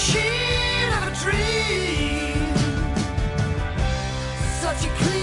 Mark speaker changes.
Speaker 1: machine of a dream. Such a clean.